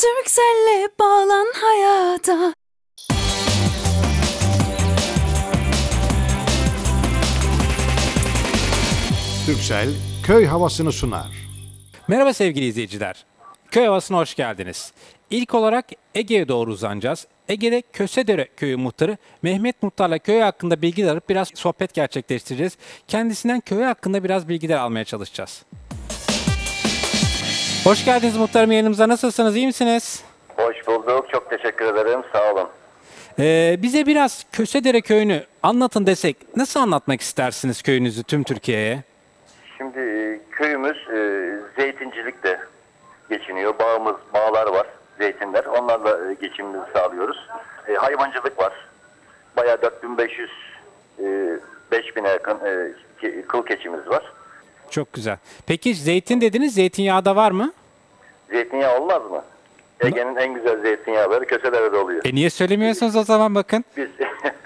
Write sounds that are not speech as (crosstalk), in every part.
Turkcell'le bağlan hayata. Türksel köy havasını sunar. Merhaba sevgili izleyiciler. Köy havasına hoş geldiniz. İlk olarak Ege'ye doğru uzanacağız. Ege'de Kösedere köyü muhtarı Mehmet Muhtar'la köy hakkında bilgi alıp biraz sohbet gerçekleştireceğiz. Kendisinden köy hakkında biraz bilgiler almaya çalışacağız. Hoş geldiniz muhtarım yayınımıza. Nasılsınız? İyi misiniz? Hoş bulduk. Çok teşekkür ederim. Sağ olun. Ee, bize biraz Kösedere köyünü anlatın desek nasıl anlatmak istersiniz köyünüzü tüm Türkiye'ye? Şimdi e, köyümüz e, zeytincilikle geçiniyor. Bağımız, bağlar var, zeytinler. Onlarla e, geçimimizi sağlıyoruz. E, hayvancılık var. Bayağı 4500 e, 5000'e yakın e, kıl keçimiz var. Çok güzel. Peki zeytin dediniz, zeytinyağı da var mı? Zeytinyağı olmaz mı? Ege'nin en güzel zeytinyağları köselerde oluyor. E niye söylemiyorsunuz o zaman bakın? Biz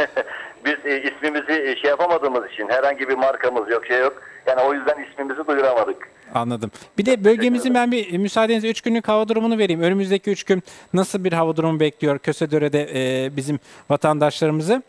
(laughs) biz e, ismimizi e, şey yapamadığımız için herhangi bir markamız yok, şey yok. Yani o yüzden ismimizi duyuramadık. Anladım. Bir de bölgemizin ben bir müsaadenizle 3 günlük hava durumunu vereyim. Önümüzdeki 3 gün nasıl bir hava durumu bekliyor Kösedöre'de e, bizim vatandaşlarımızı?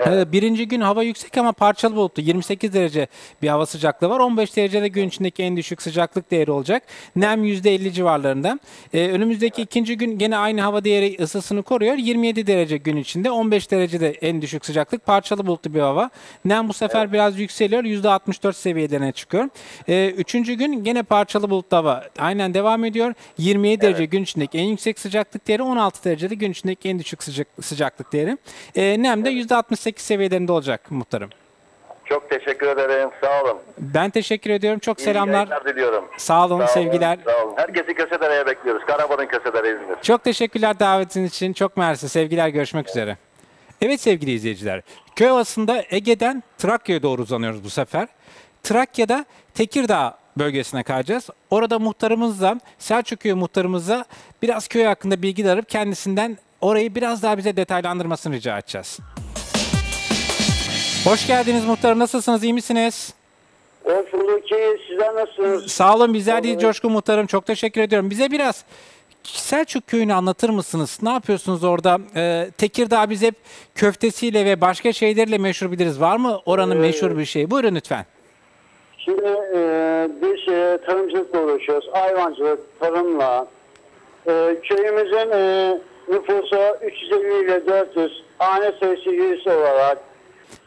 E, birinci gün hava yüksek ama parçalı bulutlu. 28 derece bir hava sıcaklığı var. 15 derecede gün içindeki en düşük sıcaklık değeri olacak. Nem %50 civarlarında. E, önümüzdeki ikinci gün gene aynı hava değeri ısısını koruyor. 27 derece gün içinde. 15 derecede en düşük sıcaklık. Parçalı bulutlu bir hava. Nem bu sefer biraz yükseliyor. %64 seviyelerine çıkıyor. E, üçüncü gün gene parçalı bulutlu hava aynen devam ediyor. 27 derece gün içindeki en yüksek sıcaklık değeri. 16 derecede gün içindeki en düşük sıcak, sıcaklık değeri. E, nem de %68 seviyelerinde olacak muhtarım. Çok teşekkür ederim. Sağ olun. Ben teşekkür ediyorum. Çok İyi selamlar. diliyorum. Sağ olun, sevgiler. Sağ olun. Herkesi Kösedere'ye bekliyoruz. Karaman'ın Kösedere İzmir. Çok teşekkürler davetiniz için. Çok mersi. Sevgiler. Görüşmek üzere. Evet sevgili izleyiciler. Köy havasında Ege'den Trakya'ya doğru uzanıyoruz bu sefer. Trakya'da Tekirdağ bölgesine kayacağız. Orada muhtarımızla, Selçuk Köyü muhtarımızla biraz köy hakkında bilgi alıp kendisinden orayı biraz daha bize detaylandırmasını rica edeceğiz. Hoş geldiniz muhtarım. Nasılsınız? İyi misiniz? Hoş bulduk ki sizler nasılsınız? Sağ olun bizler değil Coşkun Muhtarım. Çok teşekkür ediyorum. Bize biraz Selçuk Köyü'nü anlatır mısınız? Ne yapıyorsunuz orada? Ee, Tekirdağ biz hep köftesiyle ve başka şeylerle meşhur biliriz. Var mı oranın meşhur bir şey? Buyurun lütfen. Şimdi e, biz e, tarımcılıkla uğraşıyoruz. Hayvancılık, tarımla. E, köyümüzün e, nüfusu 350 ile 400. Hane sayısı 100 olarak.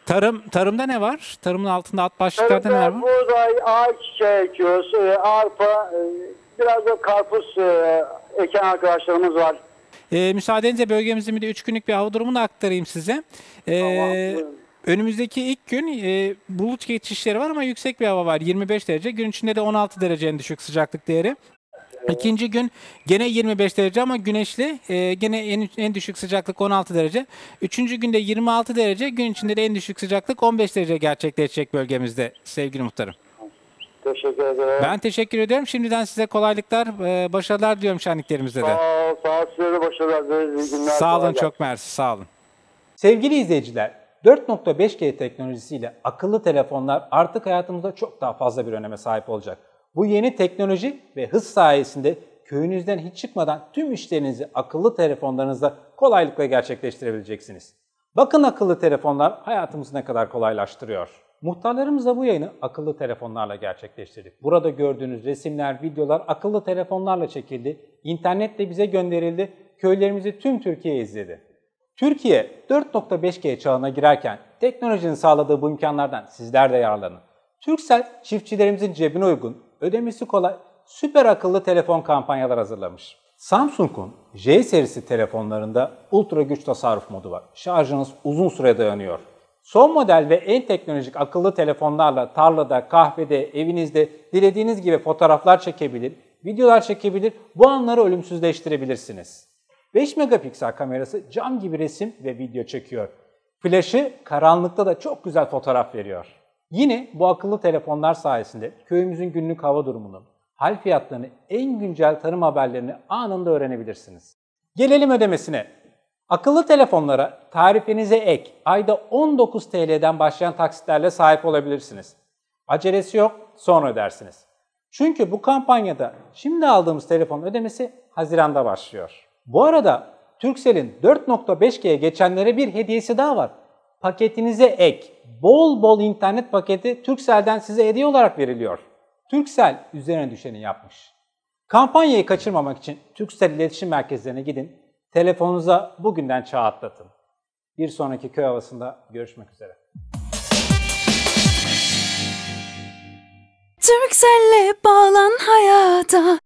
Tarım tarımda ne var? Tarımın altında alt başlıklarda neler Tarımda var? buğday, ayçiçeği ekiyoruz. E, arpa, e, biraz da karpuz e, eken arkadaşlarımız var. Ee, müsaadenizle bölgemizin bir de 3 günlük bir hava durumunu aktarayım size. Ee, buyurun. önümüzdeki ilk gün e, bulut geçişleri var ama yüksek bir hava var. 25 derece. Gün içinde de 16 derece en düşük sıcaklık değeri. İkinci gün gene 25 derece ama güneşli. Ee, gene en, en düşük sıcaklık 16 derece. Üçüncü günde 26 derece. Gün içinde de en düşük sıcaklık 15 derece gerçekleşecek bölgemizde sevgili muhtarım. Teşekkür ederim. Ben teşekkür ediyorum. Şimdiden size kolaylıklar, e, başarılar diliyorum şenliklerimizde de. Sağ ol, sağ ol. Size de başarılar dileriz. İyi günler. Sağ olun kolay çok mersi sağ olun. Sevgili izleyiciler 4.5G teknolojisiyle akıllı telefonlar artık hayatımızda çok daha fazla bir öneme sahip olacak. Bu yeni teknoloji ve hız sayesinde köyünüzden hiç çıkmadan tüm işlerinizi akıllı telefonlarınızda kolaylıkla gerçekleştirebileceksiniz. Bakın akıllı telefonlar hayatımızı ne kadar kolaylaştırıyor. Muhtarlarımızla bu yayını akıllı telefonlarla gerçekleştirdik. Burada gördüğünüz resimler, videolar akıllı telefonlarla çekildi. İnternetle bize gönderildi. Köylerimizi tüm Türkiye izledi. Türkiye 4.5G çağına girerken teknolojinin sağladığı bu imkanlardan sizler de yararlanın. Turkcell çiftçilerimizin cebine uygun, ödemesi kolay, süper akıllı telefon kampanyalar hazırlamış. Samsung'un J serisi telefonlarında ultra güç tasarruf modu var. Şarjınız uzun süre dayanıyor. Son model ve en teknolojik akıllı telefonlarla tarlada, kahvede, evinizde dilediğiniz gibi fotoğraflar çekebilir, videolar çekebilir, bu anları ölümsüzleştirebilirsiniz. 5 megapiksel kamerası cam gibi resim ve video çekiyor. Flaşı karanlıkta da çok güzel fotoğraf veriyor. Yine bu akıllı telefonlar sayesinde köyümüzün günlük hava durumunu, hal fiyatlarını, en güncel tarım haberlerini anında öğrenebilirsiniz. Gelelim ödemesine. Akıllı telefonlara tarifinize ek ayda 19 TL'den başlayan taksitlerle sahip olabilirsiniz. Acelesi yok, sonra ödersiniz. Çünkü bu kampanyada şimdi aldığımız telefon ödemesi Haziran'da başlıyor. Bu arada Turkcell'in 4.5G'ye geçenlere bir hediyesi daha var. Paketinize ek, bol bol internet paketi Turkcell'den size hediye olarak veriliyor. Turkcell üzerine düşeni yapmış. Kampanyayı kaçırmamak için Turkcell iletişim merkezlerine gidin, telefonunuza bugünden çağ atlatın. Bir sonraki köy havasında görüşmek üzere. Türkcell'le bağlan hayata